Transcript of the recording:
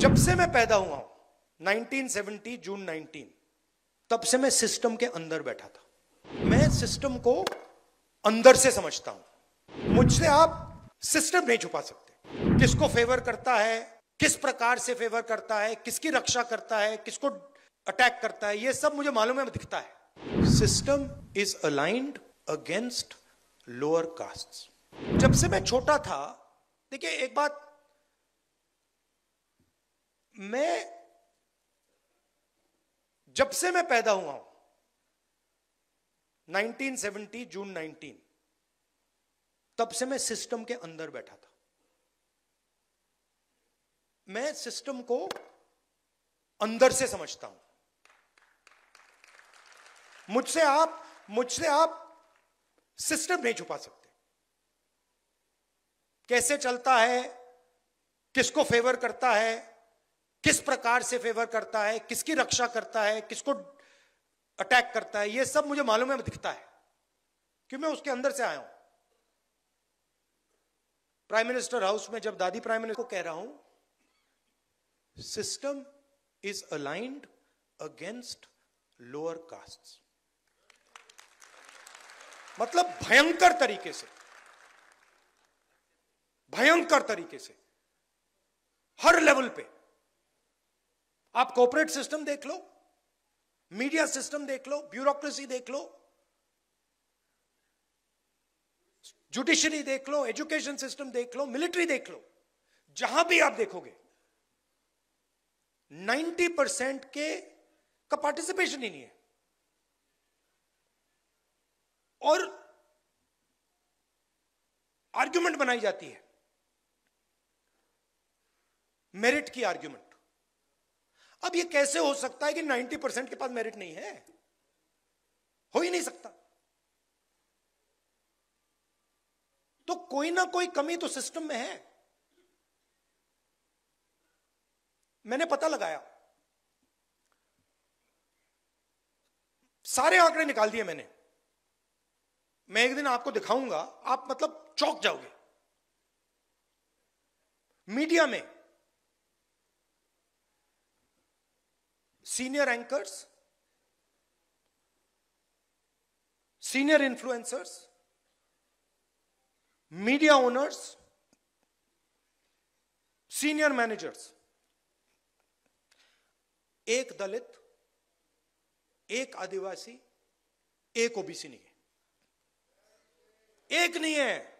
जब से मैं पैदा हुआ हूँ 1970 जून 19 तब से मैं सिस्टम के अंदर बैठा था। मैं सिस्टम को अंदर से समझता हूँ। मुझसे आप सिस्टम नहीं छुपा सकते। किसको फेवर करता है, किस प्रकार से फेवर करता है, किसकी रक्षा करता है, किसको अटैक करता है, ये सब मुझे मालूम है, दिखता है। System is aligned against lower caste जब से मैं छोटा था, देखिए, एक बात मैं जब से मैं पैदा हुआ हूँ 1970 जून 19 तब से मैं सिस्टम के अंदर बैठा था। मैं सिस्टम को अंदर से समझता हूँ। मुझसे आप मुझसे आप सिस्टम नहीं छुपा सकते। कैसे चलता है, किसको फेवर करता है किस प्रकार से फेवर करता है, किसकी रक्षा करता है, किसको अटैक करता है, ये सब मुझे मालूम है दिखता है। कि मैं उसके अंदर से आया हूँ? प्राइम मिनिस्टर हाउस में जब दादी प्राइम मिनिस्टर को कह रहा हूँ system is aligned against lower caste मतलब भयंकर तरीके से, भयंकर तरीके से, हर लेवल पे। आप कॉपोरेट सिस्टम देख लो मीडिया सिस्टम देख लो ब्यूरोक्रेसी देख लो जुडिशरी देख लो एजुकेशन सिस्टम देख लो मिलिट्री देख लो, जहाँ भी आप देखोगे 90 परसेंट के का पार्टिसिपेशन ही नहीं है। और आर्ग्यूमेंट बनाई जाती है मेरिट की आर्ग्यूमेंट अब ये कैसे हो सकता है कि 90 परसेंट के पास मेरिट नहीं है? हो ही नहीं सकता। तो कोई ना कोई कमी तो सिस्टम में है। मैंने पता लगाया। सारे आंकड़े निकाल दिए मैंने। मैं एक दिन आपको दिखाऊँगा, आप मतलब चौक जाओगे। मीडिया में senior anchors senior influencers media owners senior managers एक दलित, एक आदिवासी, एक ओबीसी नहीं है। एक नहीं है।